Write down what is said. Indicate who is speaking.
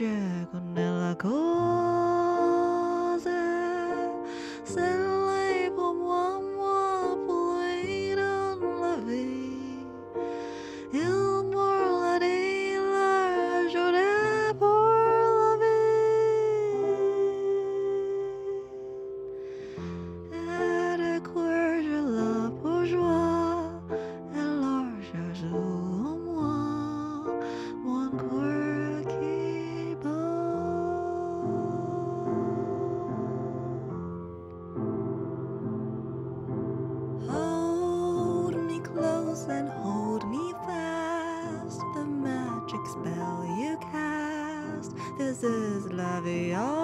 Speaker 1: dont je connais This is la vie